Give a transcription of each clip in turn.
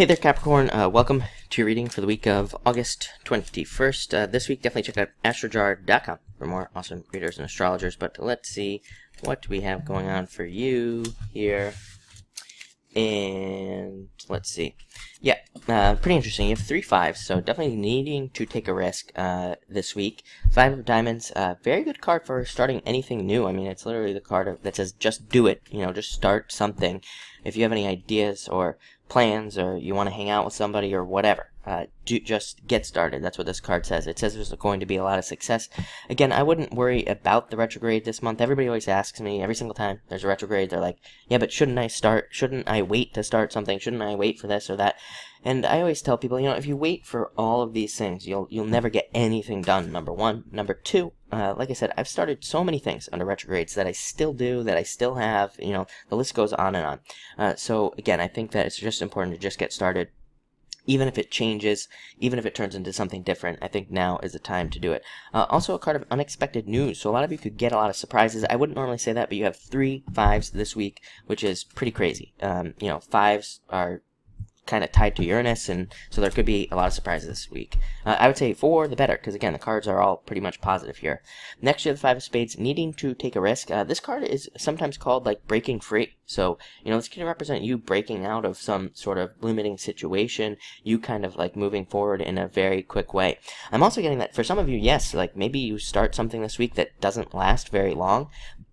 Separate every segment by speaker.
Speaker 1: Hey there, Capricorn. Uh, welcome to your reading for the week of August 21st. Uh, this week, definitely check out astrojar.com for more awesome readers and astrologers. But let's see what we have going on for you here. And let's see. Yeah, uh, pretty interesting. You have three fives, so definitely needing to take a risk uh, this week. Five of diamonds, uh, very good card for starting anything new. I mean, it's literally the card that says just do it. You know, just start something. If you have any ideas or plans or you want to hang out with somebody or whatever. Uh, do, just get started. That's what this card says. It says there's going to be a lot of success. Again, I wouldn't worry about the retrograde this month. Everybody always asks me every single time there's a retrograde. They're like, yeah, but shouldn't I start? Shouldn't I wait to start something? Shouldn't I wait for this or that? And I always tell people, you know, if you wait for all of these things, you'll you'll never get anything done. Number one. Number two. Uh, like I said, I've started so many things under retrogrades that I still do, that I still have. You know, the list goes on and on. Uh, so again, I think that it's just important to just get started even if it changes, even if it turns into something different, I think now is the time to do it. Uh, also, a card of unexpected news. So a lot of you could get a lot of surprises. I wouldn't normally say that, but you have three fives this week, which is pretty crazy. Um, you know, fives are kind of tied to Uranus, and so there could be a lot of surprises this week. Uh, I would say for the better, because again, the cards are all pretty much positive here. Next, you have the Five of Spades, needing to take a risk. Uh, this card is sometimes called like breaking free. So, you know, this can represent you breaking out of some sort of limiting situation, you kind of like moving forward in a very quick way. I'm also getting that for some of you, yes, like maybe you start something this week that doesn't last very long,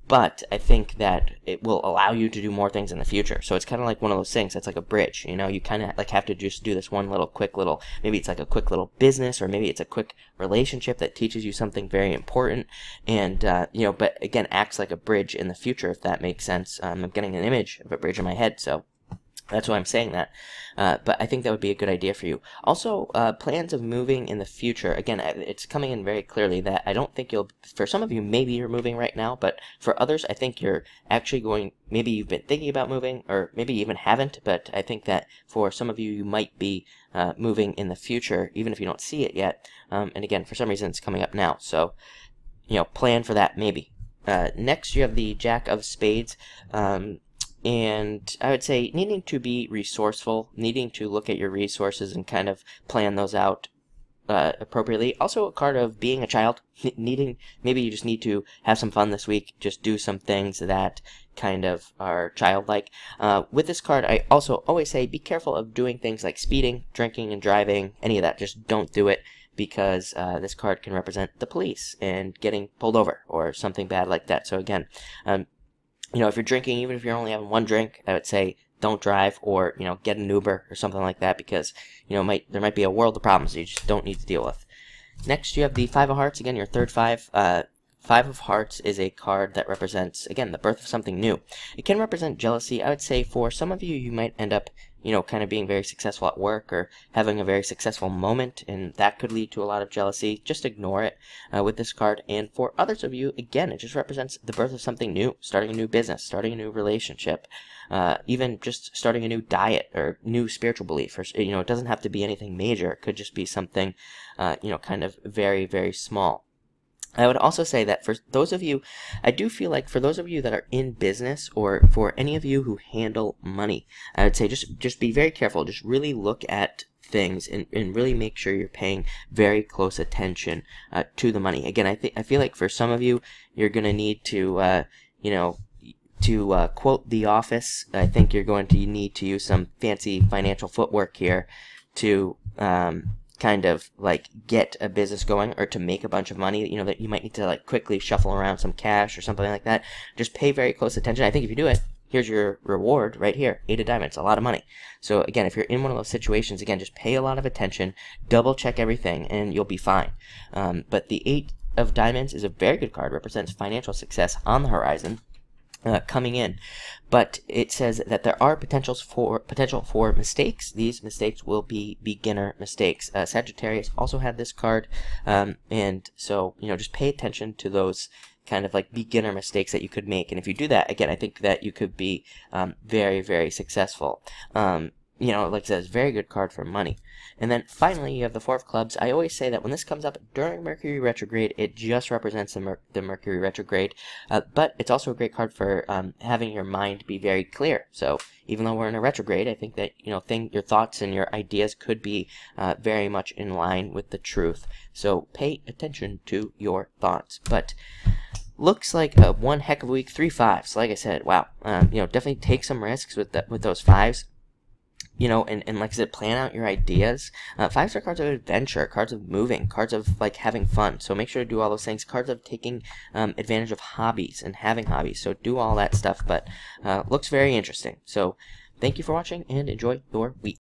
Speaker 1: but I think that it will allow you to do more things in the future. So it's kind of like one of those things that's like a bridge, you know, you kind of like have to just do this one little quick little, maybe it's like a quick little business or maybe it's a quick relationship that teaches you something very important and, uh, you know, but again, acts like a bridge in the future, if that makes sense. Um, I'm getting an image of a bridge in my head, so that's why I'm saying that. Uh, but I think that would be a good idea for you. Also, uh, plans of moving in the future. Again, it's coming in very clearly that I don't think you'll, for some of you, maybe you're moving right now, but for others, I think you're actually going, maybe you've been thinking about moving, or maybe you even haven't, but I think that for some of you, you might be uh, moving in the future, even if you don't see it yet. Um, and again, for some reason, it's coming up now. So, you know, plan for that, maybe. Uh, next, you have the Jack of Spades. Um, and I would say needing to be resourceful, needing to look at your resources and kind of plan those out uh, appropriately. Also, a card of being a child, needing maybe you just need to have some fun this week, just do some things that kind of are childlike. Uh, with this card, I also always say be careful of doing things like speeding, drinking, and driving, any of that. Just don't do it because uh, this card can represent the police and getting pulled over or something bad like that. So again, um, you know, if you're drinking, even if you're only having one drink, I would say don't drive or, you know, get an Uber or something like that because, you know, might there might be a world of problems you just don't need to deal with. Next, you have the Five of Hearts. Again, your third five. Uh, five of Hearts is a card that represents, again, the birth of something new. It can represent jealousy. I would say for some of you, you might end up you know, kind of being very successful at work or having a very successful moment, and that could lead to a lot of jealousy. Just ignore it uh, with this card. And for others of you, again, it just represents the birth of something new, starting a new business, starting a new relationship, uh, even just starting a new diet or new spiritual belief. Or, you know, it doesn't have to be anything major. It could just be something, uh, you know, kind of very, very small. I would also say that for those of you, I do feel like for those of you that are in business or for any of you who handle money, I would say just just be very careful. Just really look at things and, and really make sure you're paying very close attention uh, to the money. Again, I think I feel like for some of you, you're gonna need to, uh, you know, to uh, quote The Office. I think you're going to need to use some fancy financial footwork here to um, kind of like get a business going or to make a bunch of money, you know, that you might need to like quickly shuffle around some cash or something like that. Just pay very close attention. I think if you do it, here's your reward right here. Eight of diamonds, a lot of money. So again, if you're in one of those situations, again, just pay a lot of attention, double check everything, and you'll be fine. Um, but the eight of diamonds is a very good card, represents financial success on the horizon uh, coming in. But it says that there are potentials for potential for mistakes. These mistakes will be beginner mistakes. Uh, Sagittarius also had this card, um, and so you know just pay attention to those kind of like beginner mistakes that you could make. And if you do that, again, I think that you could be um, very very successful. Um, you know, like I said, it's a very good card for money. And then finally, you have the Four of Clubs. I always say that when this comes up during Mercury retrograde, it just represents the, Mer the Mercury retrograde, uh, but it's also a great card for um, having your mind be very clear. So even though we're in a retrograde, I think that you know, thing, your thoughts and your ideas could be uh, very much in line with the truth. So pay attention to your thoughts. But looks like a one heck of a week. Three fives, like I said. Wow, um, you know, definitely take some risks with that with those fives you know, and, and like I said, plan out your ideas. Uh, five star cards of adventure, cards of moving, cards of like having fun. So make sure to do all those things. Cards of taking um, advantage of hobbies and having hobbies. So do all that stuff. But uh, looks very interesting. So thank you for watching and enjoy your week.